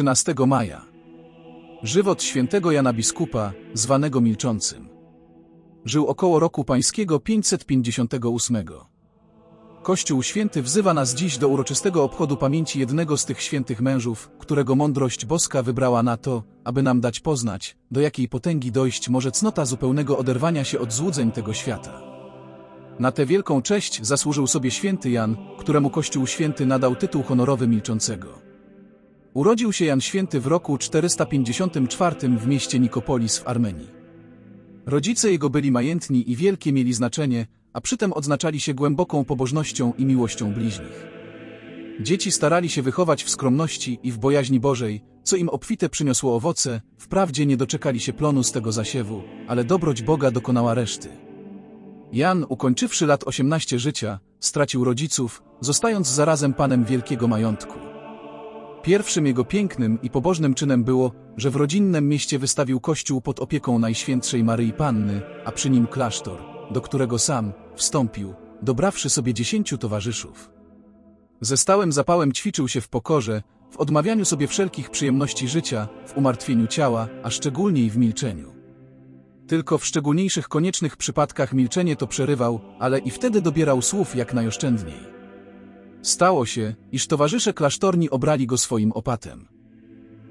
13 maja. Żywot świętego Jana Biskupa, zwanego Milczącym. Żył około roku pańskiego 558. Kościół Święty wzywa nas dziś do uroczystego obchodu pamięci jednego z tych świętych mężów, którego mądrość boska wybrała na to, aby nam dać poznać, do jakiej potęgi dojść może cnota zupełnego oderwania się od złudzeń tego świata. Na tę wielką cześć zasłużył sobie święty Jan, któremu Kościół Święty nadał tytuł honorowy milczącego. Urodził się Jan Święty w roku 454 w mieście Nikopolis w Armenii. Rodzice jego byli majętni i wielkie mieli znaczenie, a przytem odznaczali się głęboką pobożnością i miłością bliźnich. Dzieci starali się wychować w skromności i w bojaźni Bożej, co im obfite przyniosło owoce, wprawdzie nie doczekali się plonu z tego zasiewu, ale dobroć Boga dokonała reszty. Jan, ukończywszy lat 18 życia, stracił rodziców, zostając zarazem panem wielkiego majątku. Pierwszym jego pięknym i pobożnym czynem było, że w rodzinnym mieście wystawił kościół pod opieką Najświętszej Maryi Panny, a przy nim klasztor, do którego sam wstąpił, dobrawszy sobie dziesięciu towarzyszów. Ze stałym zapałem ćwiczył się w pokorze, w odmawianiu sobie wszelkich przyjemności życia, w umartwieniu ciała, a szczególniej w milczeniu. Tylko w szczególniejszych koniecznych przypadkach milczenie to przerywał, ale i wtedy dobierał słów jak najoszczędniej. Stało się, iż towarzysze klasztorni obrali go swoim opatem.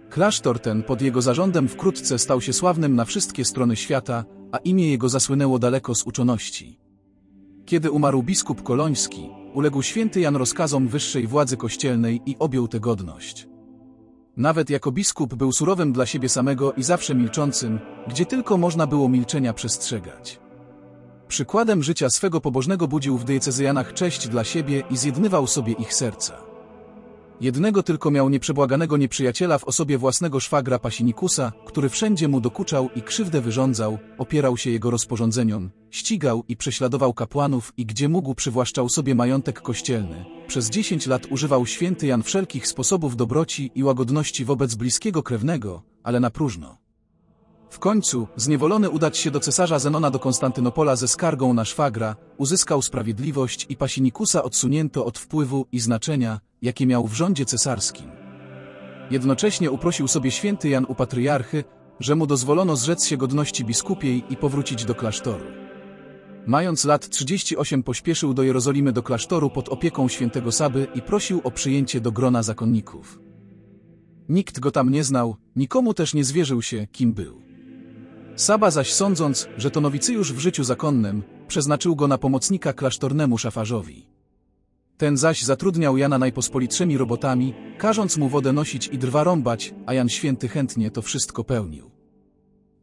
Klasztor ten pod jego zarządem wkrótce stał się sławnym na wszystkie strony świata, a imię jego zasłynęło daleko z uczoności. Kiedy umarł biskup koloński, uległ święty Jan rozkazom wyższej władzy kościelnej i objął tę godność. Nawet jako biskup był surowym dla siebie samego i zawsze milczącym, gdzie tylko można było milczenia przestrzegać. Przykładem życia swego pobożnego budził w diecezjanach cześć dla siebie i zjednywał sobie ich serca. Jednego tylko miał nieprzebłaganego nieprzyjaciela w osobie własnego szwagra Pasinikusa, który wszędzie mu dokuczał i krzywdę wyrządzał, opierał się jego rozporządzeniom, ścigał i prześladował kapłanów i gdzie mógł przywłaszczał sobie majątek kościelny. Przez dziesięć lat używał święty Jan wszelkich sposobów dobroci i łagodności wobec bliskiego krewnego, ale na próżno. W końcu, zniewolony udać się do cesarza Zenona do Konstantynopola ze skargą na szwagra, uzyskał sprawiedliwość i Pasinikusa odsunięto od wpływu i znaczenia, jakie miał w rządzie cesarskim. Jednocześnie uprosił sobie święty Jan u patriarchy, że mu dozwolono zrzec się godności biskupiej i powrócić do klasztoru. Mając lat 38 pośpieszył do Jerozolimy do klasztoru pod opieką świętego Saby i prosił o przyjęcie do grona zakonników. Nikt go tam nie znał, nikomu też nie zwierzył się, kim był. Saba zaś sądząc, że to nowicjusz w życiu zakonnym, przeznaczył go na pomocnika klasztornemu szafarzowi. Ten zaś zatrudniał Jana najpospolitszymi robotami, każąc mu wodę nosić i drwa rąbać, a Jan Święty chętnie to wszystko pełnił.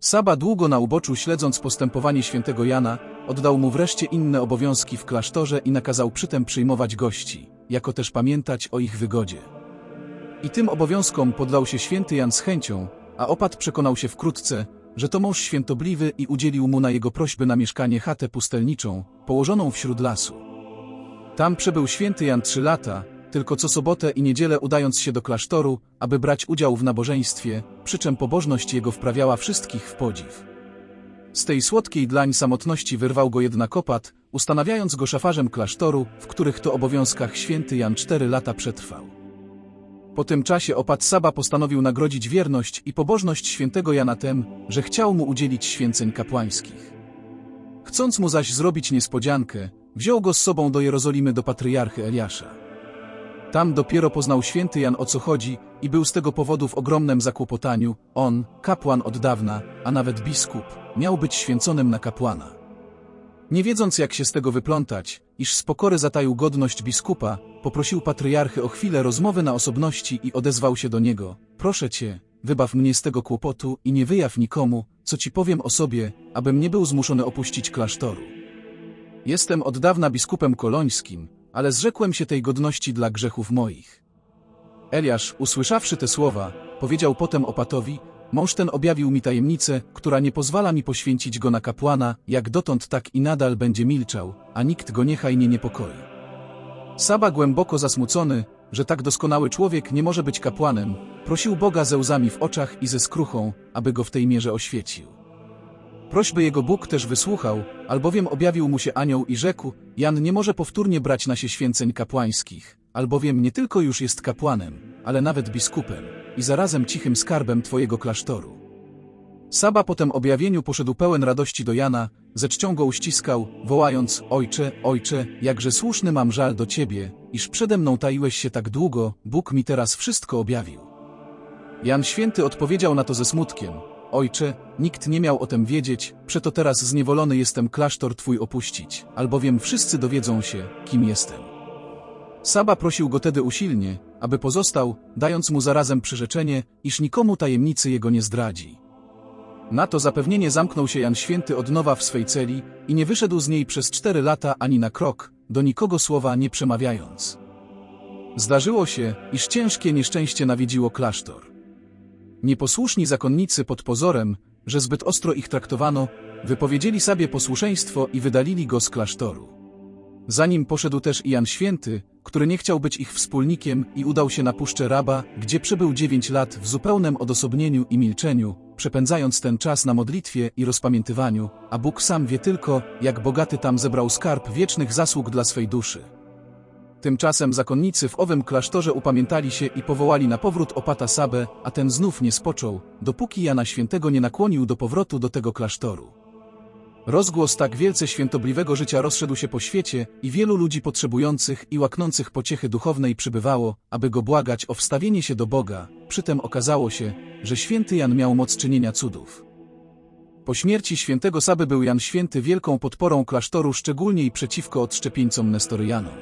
Saba długo na uboczu śledząc postępowanie świętego Jana, oddał mu wreszcie inne obowiązki w klasztorze i nakazał przytem przyjmować gości, jako też pamiętać o ich wygodzie. I tym obowiązkom podlał się święty Jan z chęcią, a opat przekonał się wkrótce, że to mąż świętobliwy i udzielił mu na jego prośbę na mieszkanie chatę pustelniczą, położoną wśród lasu. Tam przebył święty Jan trzy lata, tylko co sobotę i niedzielę udając się do klasztoru, aby brać udział w nabożeństwie, przy czym pobożność jego wprawiała wszystkich w podziw. Z tej słodkiej dlań samotności wyrwał go jednak opat, ustanawiając go szafarzem klasztoru, w których to obowiązkach święty Jan cztery lata przetrwał. Po tym czasie opat Saba postanowił nagrodzić wierność i pobożność świętego Jana tem, że chciał mu udzielić święceń kapłańskich. Chcąc mu zaś zrobić niespodziankę, wziął go z sobą do Jerozolimy do patriarchy Eliasza. Tam dopiero poznał święty Jan o co chodzi i był z tego powodu w ogromnym zakłopotaniu, on, kapłan od dawna, a nawet biskup, miał być święconym na kapłana. Nie wiedząc jak się z tego wyplątać, iż z pokory zataił godność biskupa, poprosił patriarchy o chwilę rozmowy na osobności i odezwał się do niego. Proszę cię, wybaw mnie z tego kłopotu i nie wyjaw nikomu, co ci powiem o sobie, abym nie był zmuszony opuścić klasztoru. Jestem od dawna biskupem kolońskim, ale zrzekłem się tej godności dla grzechów moich. Eliasz, usłyszawszy te słowa, powiedział potem opatowi, Mąż ten objawił mi tajemnicę, która nie pozwala mi poświęcić go na kapłana, jak dotąd tak i nadal będzie milczał, a nikt go niechaj nie niepokoi. Saba głęboko zasmucony, że tak doskonały człowiek nie może być kapłanem, prosił Boga ze łzami w oczach i ze skruchą, aby go w tej mierze oświecił. Prośby jego Bóg też wysłuchał, albowiem objawił mu się anioł i rzekł, Jan nie może powtórnie brać na się święceń kapłańskich, albowiem nie tylko już jest kapłanem, ale nawet biskupem. i zarazem cichym skarbem twojego klasztoru. Saba po tym objawieniu poszedł pełen radości do Jana, ze czcią go uściskał, wołając, Ojcze, Ojcze, jakże słuszny mam żal do Ciebie, iż przede mną taiłeś się tak długo, Bóg mi teraz wszystko objawił. Jan Święty odpowiedział na to ze smutkiem, Ojcze, nikt nie miał o tym wiedzieć, przeto teraz zniewolony jestem klasztor Twój opuścić, albowiem wszyscy dowiedzą się, kim jestem. Saba prosił go tedy usilnie, aby pozostał, dając mu zarazem przyrzeczenie, iż nikomu tajemnicy jego nie zdradzi. Na to zapewnienie zamknął się Jan Święty od nowa w swej celi i nie wyszedł z niej przez cztery lata ani na krok, do nikogo słowa nie przemawiając. Zdarzyło się, iż ciężkie nieszczęście nawiedziło klasztor. Nieposłuszni zakonnicy pod pozorem, że zbyt ostro ich traktowano, wypowiedzieli sobie posłuszeństwo i wydalili go z klasztoru. Za nim poszedł też Jan Święty, który nie chciał być ich wspólnikiem i udał się na puszczę Raba, gdzie przebył dziewięć lat w zupełnym odosobnieniu i milczeniu, przepędzając ten czas na modlitwie i rozpamiętywaniu, a Bóg sam wie tylko, jak bogaty tam zebrał skarb wiecznych zasług dla swej duszy. Tymczasem zakonnicy w owym klasztorze upamiętali się i powołali na powrót opata Sabę, a ten znów nie spoczął, dopóki Jana Świętego nie nakłonił do powrotu do tego klasztoru. Rozgłos tak wielce świętobliwego życia rozszedł się po świecie i wielu ludzi potrzebujących i łaknących pociechy duchownej przybywało, aby go błagać o wstawienie się do Boga, przytem okazało się, że święty Jan miał moc czynienia cudów. Po śmierci świętego Saby był Jan Święty wielką podporą klasztoru szczególnie i przeciwko odszczepieńcom Nestoryjanom.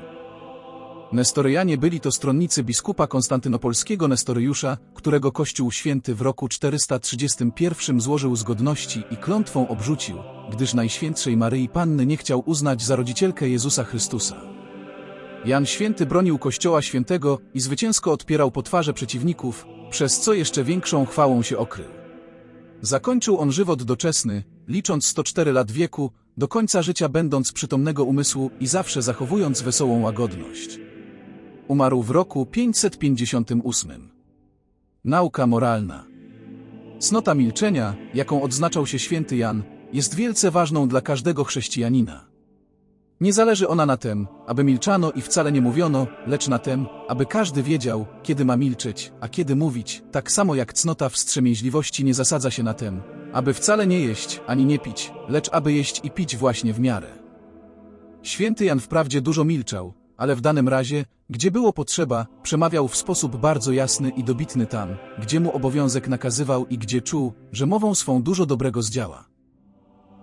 Nestoryjanie byli to stronnicy biskupa konstantynopolskiego Nestoryjusza, którego Kościół Święty w roku 431 złożył zgodności i klątwą obrzucił, gdyż Najświętszej Maryi Panny nie chciał uznać za rodzicielkę Jezusa Chrystusa. Jan Święty bronił Kościoła Świętego i zwycięsko odpierał potwarze przeciwników, przez co jeszcze większą chwałą się okrył. Zakończył on żywot doczesny, licząc 104 lat wieku, do końca życia będąc przytomnego umysłu i zawsze zachowując wesołą łagodność. Umarł w roku 558. Nauka moralna. Cnota milczenia, jaką odznaczał się święty Jan, jest wielce ważną dla każdego chrześcijanina. Nie zależy ona na tym, aby milczano i wcale nie mówiono, lecz na tym, aby każdy wiedział, kiedy ma milczeć, a kiedy mówić, tak samo jak cnota wstrzemięźliwości nie zasadza się na tym, aby wcale nie jeść, ani nie pić, lecz aby jeść i pić właśnie w miarę. Święty Jan wprawdzie dużo milczał, ale w danym razie, gdzie było potrzeba, przemawiał w sposób bardzo jasny i dobitny tam, gdzie mu obowiązek nakazywał i gdzie czuł, że mową swą dużo dobrego zdziała.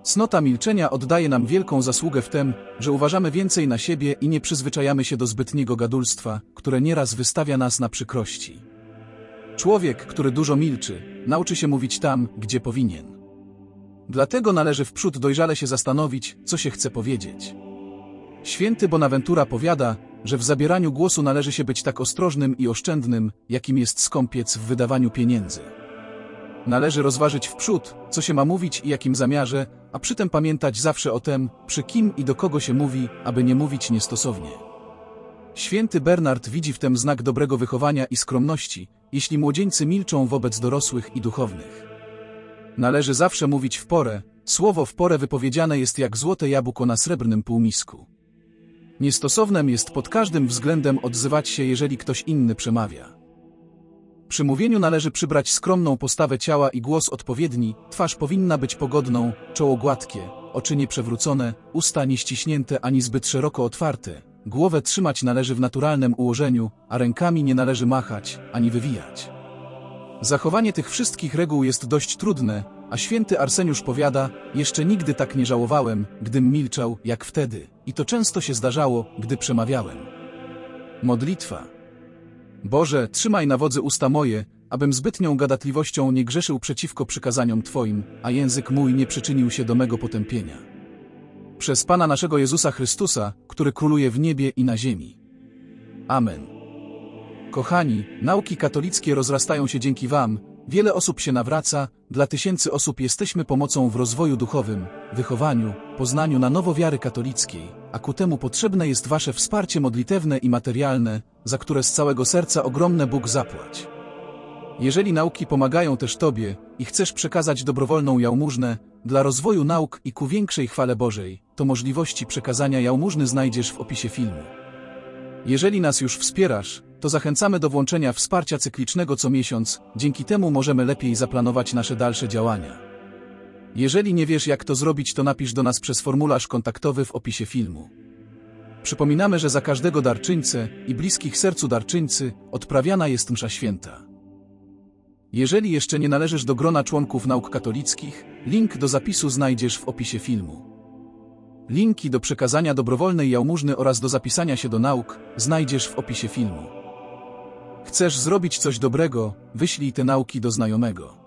Cnota milczenia oddaje nam wielką zasługę w tym, że uważamy więcej na siebie i nie przyzwyczajamy się do zbytniego gadulstwa, które nieraz wystawia nas na przykrości. Człowiek, który dużo milczy, nauczy się mówić tam, gdzie powinien. Dlatego należy wprzód dojrzale się zastanowić, co się chce powiedzieć. Święty Bonaventura powiada, że w zabieraniu głosu należy się być tak ostrożnym i oszczędnym, jakim jest skąpiec w wydawaniu pieniędzy. Należy rozważyć wprzód, co się ma mówić i jakim zamiarze, a przytem pamiętać zawsze o tem, przy kim i do kogo się mówi, aby nie mówić niestosownie. Święty Bernard widzi w tym znak dobrego wychowania i skromności, jeśli młodzieńcy milczą wobec dorosłych i duchownych. Należy zawsze mówić w porę, słowo w porę wypowiedziane jest jak złote jabłko na srebrnym półmisku. Niestosownem jest pod każdym względem odzywać się, jeżeli ktoś inny przemawia. Przy mówieniu należy przybrać skromną postawę ciała i głos odpowiedni, twarz powinna być pogodną, czoło gładkie, oczy nieprzewrócone, usta nieściśnięte ani zbyt szeroko otwarte. Głowę trzymać należy w naturalnym ułożeniu, a rękami nie należy machać, ani wywijać. Zachowanie tych wszystkich reguł jest dość trudne, a święty Arseniusz powiada, jeszcze nigdy tak nie żałowałem, gdym milczał, jak wtedy, i to często się zdarzało, gdy przemawiałem. Modlitwa. Boże, trzymaj na wodzy usta moje, abym zbytnią gadatliwością nie grzeszył przeciwko przykazaniom Twoim, a język mój nie przyczynił się do mego potępienia. Przez Pana naszego Jezusa Chrystusa, który króluje w niebie i na ziemi. Amen. Kochani, nauki katolickie rozrastają się dzięki Wam, wiele osób się nawraca, dla tysięcy osób jesteśmy pomocą w rozwoju duchowym, wychowaniu, poznaniu na nowo wiary katolickiej, a ku temu potrzebne jest Wasze wsparcie modlitewne i materialne, za które z całego serca ogromne Bóg zapłać. Jeżeli nauki pomagają też Tobie i chcesz przekazać dobrowolną jałmużnę dla rozwoju nauk i ku większej chwale Bożej, to możliwości przekazania jałmużny znajdziesz w opisie filmu. Jeżeli nas już wspierasz, to zachęcamy do włączenia wsparcia cyklicznego co miesiąc, dzięki temu możemy lepiej zaplanować nasze dalsze działania. Jeżeli nie wiesz jak to zrobić, to napisz do nas przez formularz kontaktowy w opisie filmu. Przypominamy, że za każdego darczyńcę i bliskich sercu darczyńcy odprawiana jest msza święta. Jeżeli jeszcze nie należysz do grona członków nauk katolickich, link do zapisu znajdziesz w opisie filmu. Linki do przekazania dobrowolnej jałmużny oraz do zapisania się do nauk znajdziesz w opisie filmu. Chcesz zrobić coś dobrego, wyślij te nauki do znajomego.